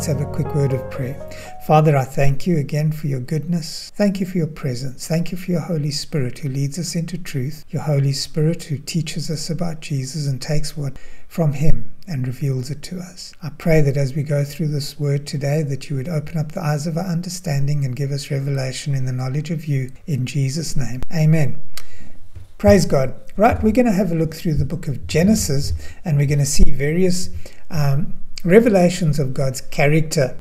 Let's have a quick word of prayer. Father, I thank you again for your goodness. Thank you for your presence. Thank you for your Holy Spirit who leads us into truth, your Holy Spirit who teaches us about Jesus and takes what from him and reveals it to us. I pray that as we go through this word today that you would open up the eyes of our understanding and give us revelation in the knowledge of you in Jesus name. Amen. Praise God. Right, we're going to have a look through the book of Genesis and we're going to see various um, revelations of God's character.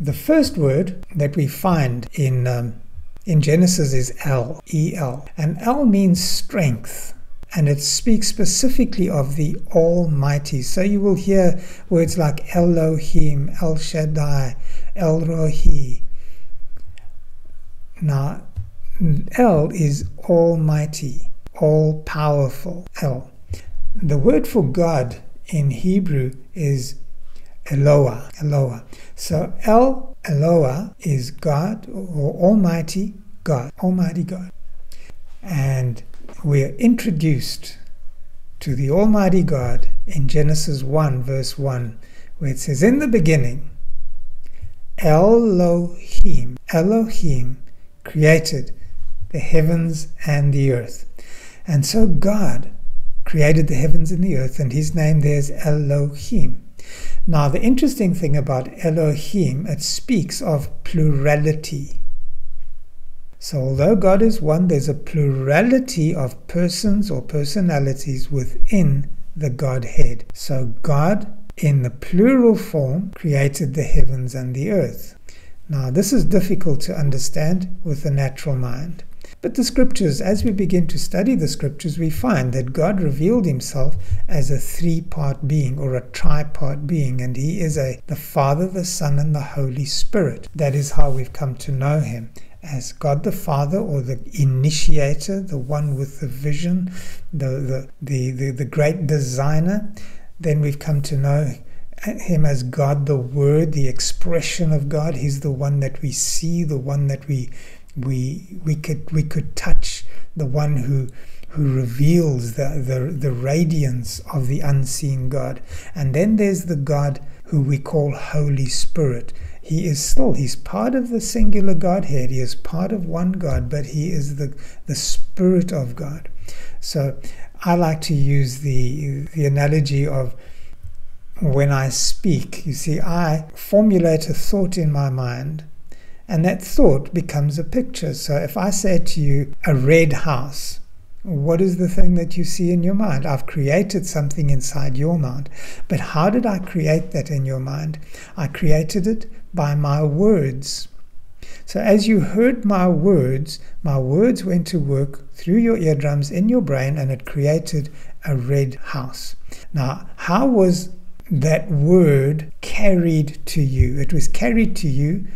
The first word that we find in um, in Genesis is El, E L, and El means strength and it speaks specifically of the Almighty. So you will hear words like Elohim, El Shaddai, El Roi. Now, El is Almighty, all powerful. El. The word for God in Hebrew is Eloah. Eloah. So El Eloah is God or Almighty God, Almighty God. And we are introduced to the Almighty God in Genesis 1, verse 1, where it says, In the beginning, Elohim, Elohim created the heavens and the earth. And so God created the heavens and the earth, and his name there is Elohim. Now, the interesting thing about Elohim, it speaks of plurality. So, although God is one, there's a plurality of persons or personalities within the Godhead. So, God, in the plural form, created the heavens and the earth. Now, this is difficult to understand with the natural mind. But the scriptures, as we begin to study the scriptures, we find that God revealed himself as a three part being or a tripart being, and he is a the Father, the Son, and the Holy Spirit. That is how we've come to know him as God the Father or the initiator, the one with the vision, the, the, the, the, the great designer, then we've come to know him as God the Word, the expression of God. He's the one that we see, the one that we we we could we could touch, the one who who reveals the, the, the radiance of the unseen God. And then there's the God who we call Holy Spirit. He is still he's part of the singular godhead. He is part of one god but he is the the spirit of god. So i like to use the the analogy of when i speak. You see i formulate a thought in my mind and that thought becomes a picture so if i say to you a red house what is the thing that you see in your mind? I've created something inside your mind. But how did I create that in your mind? I created it by my words. So, as you heard my words, my words went to work through your eardrums in your brain and it created a red house. Now, how was that word carried to you? It was carried to you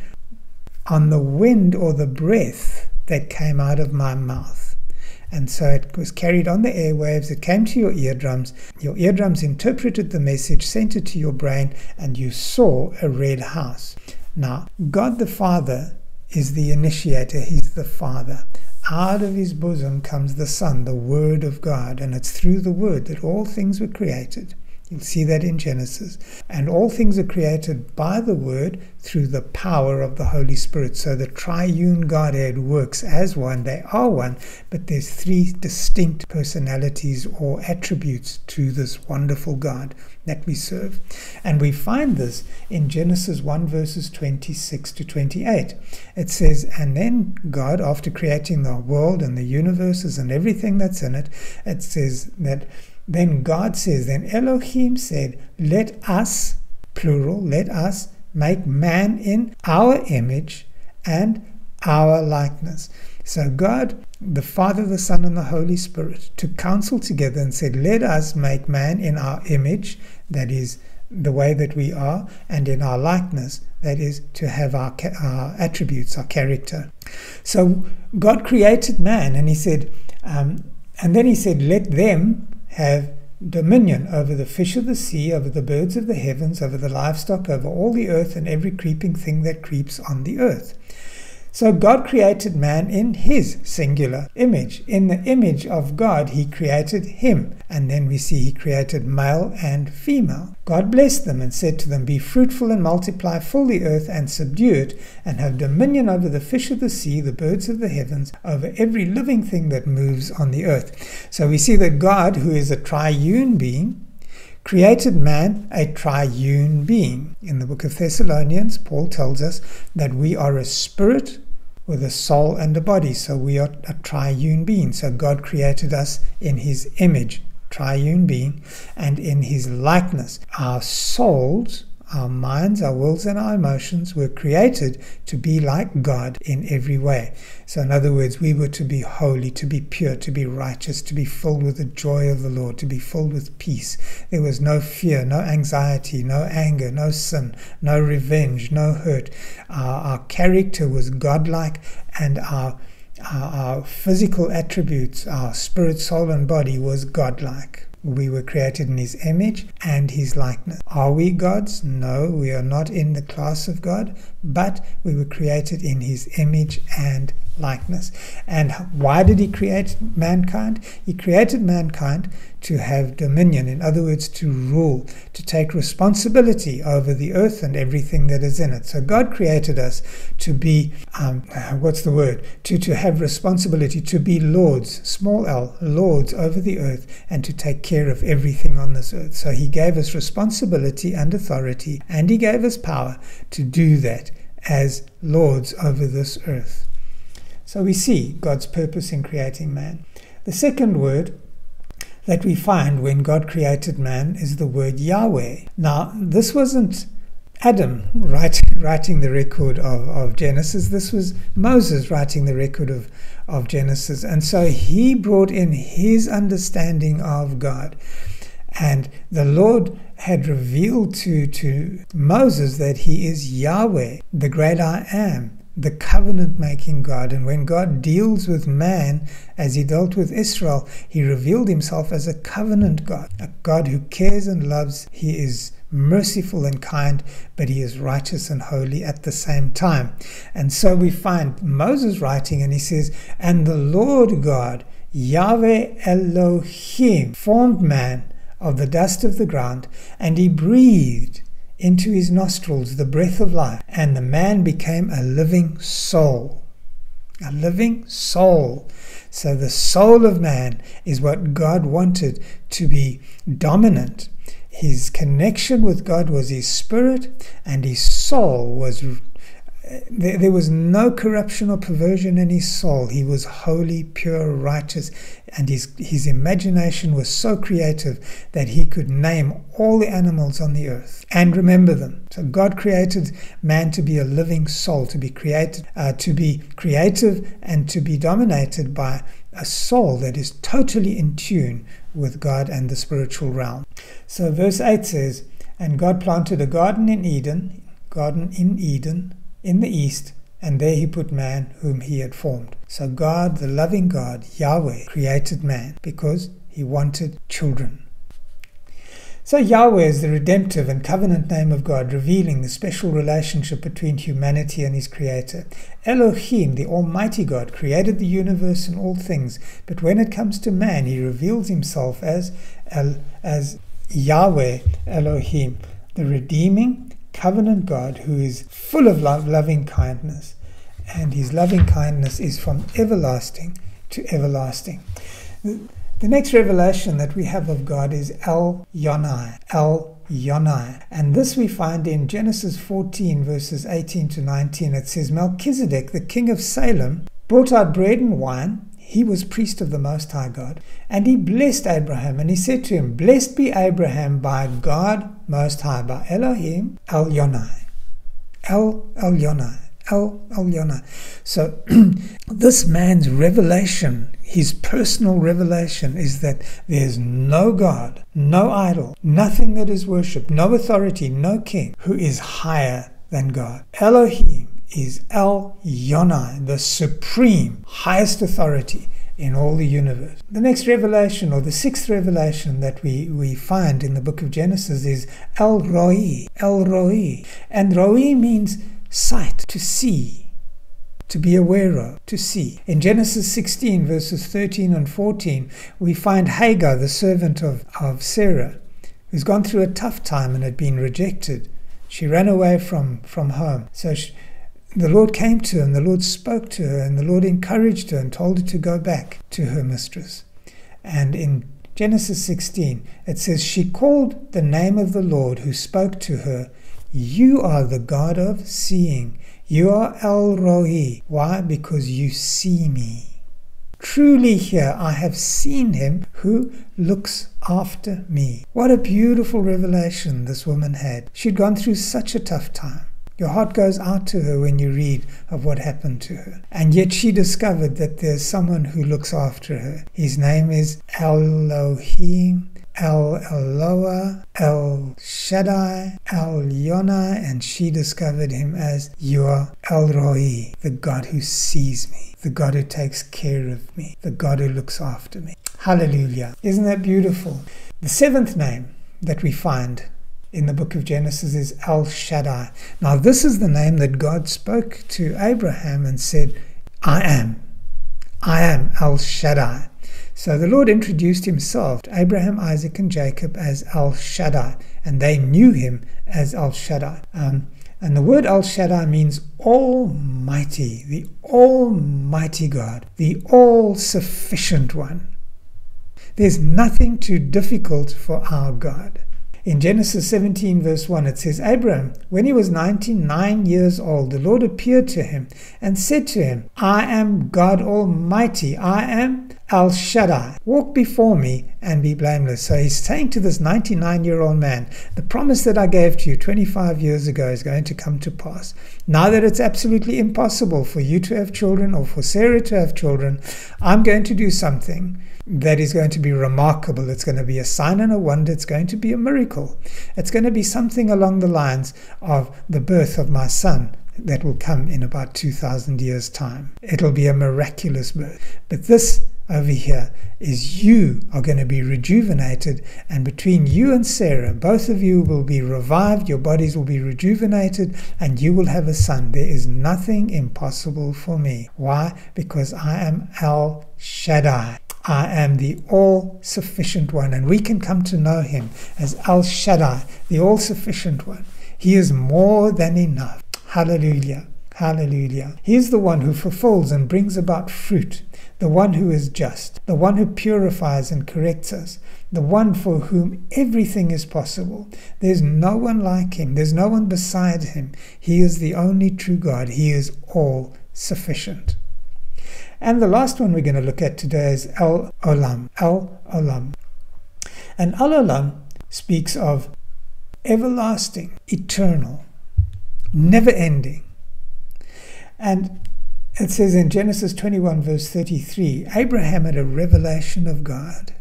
on the wind or the breath that came out of my mouth. And so it was carried on the airwaves, it came to your eardrums. Your eardrums interpreted the message, sent it to your brain, and you saw a red house. Now, God the Father is the initiator, He's the Father. Out of His bosom comes the Son, the Word of God, and it's through the Word that all things were created. You'll see that in Genesis. And all things are created by the Word through the power of the Holy Spirit. So the triune Godhead works as one. They are one, but there's three distinct personalities or attributes to this wonderful God that we serve. And we find this in Genesis 1, verses 26 to 28. It says, And then God, after creating the world and the universes and everything that's in it, it says that then God says, then Elohim said, Let us, plural, let us make man in our image and our likeness. So God, the Father, the Son, and the Holy Spirit, took counsel together and said, Let us make man in our image, that is, the way that we are, and in our likeness, that is, to have our, our attributes, our character. So God created man, and He said, um, and then He said, Let them have dominion over the fish of the sea, over the birds of the heavens, over the livestock, over all the earth, and every creeping thing that creeps on the earth. So God created man in his singular image. In the image of God, he created him. And then we see he created male and female. God blessed them and said to them, Be fruitful and multiply, fill the earth and subdue it, and have dominion over the fish of the sea, the birds of the heavens, over every living thing that moves on the earth. So we see that God, who is a triune being, created man a triune being. In the book of Thessalonians, Paul tells us that we are a spirit with a soul and a body. So we are a triune being. So God created us in his image, triune being, and in his likeness. Our souls our minds, our wills, and our emotions were created to be like God in every way. So, in other words, we were to be holy, to be pure, to be righteous, to be filled with the joy of the Lord, to be filled with peace. There was no fear, no anxiety, no anger, no sin, no revenge, no hurt. Our, our character was godlike, and our, our, our physical attributes, our spirit, soul, and body was godlike. We were created in His image and His likeness. Are we gods? No, we are not in the class of God, but we were created in His image and likeness. And why did He create mankind? He created mankind to have dominion, in other words, to rule, to take responsibility over the earth and everything that is in it. So God created us to be, um, what's the word? To, to have responsibility, to be lords, small l, lords over the earth, and to take care of everything on this earth. So He gave us responsibility and authority, and He gave us power to do that as lords over this earth. So we see God's purpose in creating man. The second word that we find when God created man is the word Yahweh. Now, this wasn't Adam write, writing the record of, of Genesis, this was Moses writing the record of, of Genesis. And so he brought in his understanding of God. And the Lord had revealed to, to Moses that he is Yahweh, the great I am the covenant making God. And when God deals with man, as he dealt with Israel, he revealed himself as a covenant God, a God who cares and loves. He is merciful and kind, but he is righteous and holy at the same time. And so we find Moses writing, and he says, And the Lord God, Yahweh Elohim, formed man of the dust of the ground, and he breathed into his nostrils the breath of life, and the man became a living soul. A living soul. So the soul of man is what God wanted to be dominant. His connection with God was his spirit, and his soul was there, there was no corruption or perversion in his soul. He was holy, pure, righteous, and his, his imagination was so creative that he could name all the animals on the earth and remember them. So God created man to be a living soul, to be created, uh, to be creative, and to be dominated by a soul that is totally in tune with God and the spiritual realm. So verse 8 says, And God planted a garden in Eden, garden in Eden, in the east, and there he put man whom he had formed. So God, the loving God, Yahweh, created man because he wanted children. So Yahweh is the redemptive and covenant name of God, revealing the special relationship between humanity and his creator. Elohim, the Almighty God, created the universe and all things, but when it comes to man, he reveals himself as, as Yahweh Elohim, the redeeming covenant God who is full of love, loving kindness, and his loving kindness is from everlasting to everlasting. The next revelation that we have of God is El Yonai. El Yonai. And this we find in Genesis 14, verses 18 to 19. It says, Melchizedek, the king of Salem, brought out bread and wine he was priest of the Most High God. And he blessed Abraham, and he said to him, Blessed be Abraham by God Most High, by Elohim El Yonai. El El Yonai. El El Yonai. So this man's revelation, his personal revelation, is that there's no God, no idol, nothing that is worshipped, no authority, no king who is higher than God. Elohim is El Yonai, the supreme, highest authority in all the universe. The next revelation, or the sixth revelation that we, we find in the book of Genesis, is El Roi. El Roi. And Roi means sight, to see. to be aware of, to see. In Genesis 16, verses 13 and 14, we find Hagar, the servant of, of Sarah, who's gone through a tough time and had been rejected. She ran away from, from home. So she, the Lord came to her and the Lord spoke to her and the Lord encouraged her and told her to go back to her mistress. And in Genesis 16, it says, She called the name of the Lord who spoke to her, You are the God of seeing. You are El Roi. Why? Because you see me. Truly here I have seen him who looks after me. What a beautiful revelation this woman had. She'd gone through such a tough time. Your heart goes out to her when you read of what happened to her. And yet she discovered that there's someone who looks after her. His name is Elohim, El Eloah, El Shaddai, El Yonah, and she discovered him as Yua El Roi, the God who sees me, the God who takes care of me, the God who looks after me. Hallelujah. Isn't that beautiful? The seventh name that we find in the book of Genesis is El Shaddai. Now, this is the name that God spoke to Abraham and said, I am. I am El Shaddai. So the Lord introduced himself to Abraham, Isaac, and Jacob as El Shaddai, and they knew him as El Shaddai. Um, and the word El Shaddai means Almighty, the Almighty God, the All Sufficient One. There's nothing too difficult for our God. In Genesis 17, verse 1, it says, Abraham, when he was 99 years old, the Lord appeared to him and said to him, I am God Almighty. I am El Shaddai. Walk before me and be blameless. So he's saying to this 99 year old man, The promise that I gave to you 25 years ago is going to come to pass. Now that it's absolutely impossible for you to have children or for Sarah to have children, I'm going to do something that is going to be remarkable. It's going to be a sign and a wonder. It's going to be a miracle. It's going to be something along the lines of the birth of my son that will come in about 2,000 years' time. It'll be a miraculous birth. But this over here is you are going to be rejuvenated, and between you and Sarah, both of you will be revived, your bodies will be rejuvenated, and you will have a son. There is nothing impossible for me. Why? Because I am El Shaddai. I am the all sufficient one, and we can come to know him as El Shaddai, the all sufficient one. He is more than enough. Hallelujah. Hallelujah. He is the one who fulfills and brings about fruit, the one who is just, the one who purifies and corrects us, the one for whom everything is possible. There's no one like him, there's no one beside him. He is the only true God, he is all sufficient. And the last one we're going to look at today is El Olam. El Olam. And El Olam speaks of everlasting, eternal, never ending. And it says in Genesis 21, verse 33, Abraham had a revelation of God.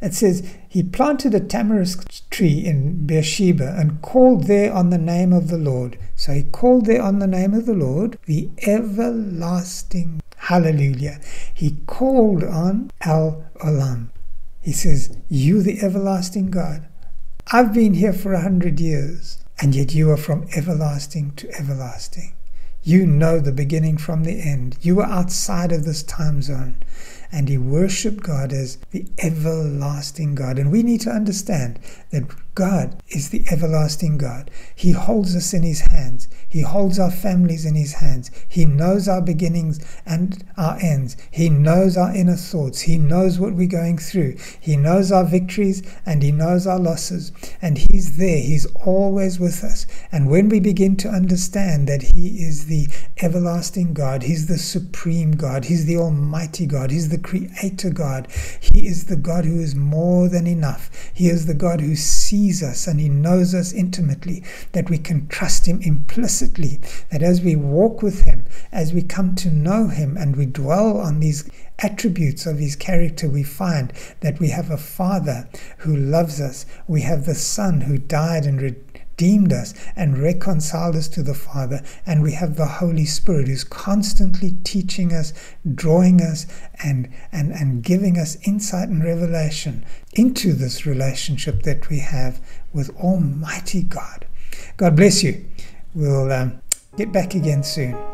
It says, He planted a tamarisk tree in Beersheba and called there on the name of the Lord. So he called there on the name of the Lord, the everlasting Hallelujah. He called on El Olam. He says, You, the everlasting God. I've been here for a hundred years, and yet you are from everlasting to everlasting. You know the beginning from the end. You are outside of this time zone. And he worshiped God as the everlasting God. And we need to understand that God is the everlasting God. He holds us in his hands. He holds our families in His hands. He knows our beginnings and our ends. He knows our inner thoughts. He knows what we're going through. He knows our victories and He knows our losses. And He's there. He's always with us. And when we begin to understand that He is the everlasting God, He's the supreme God, He's the Almighty God, He's the Creator God, He is the God who is more than enough. He is the God who sees us and He knows us intimately, that we can trust Him implicitly that as we walk with Him, as we come to know Him, and we dwell on these attributes of His character, we find that we have a Father who loves us, we have the Son who died and redeemed us and reconciled us to the Father. And we have the Holy Spirit who's constantly teaching us, drawing us, and, and, and giving us insight and revelation into this relationship that we have with Almighty God. God bless you. We'll um, get back again soon.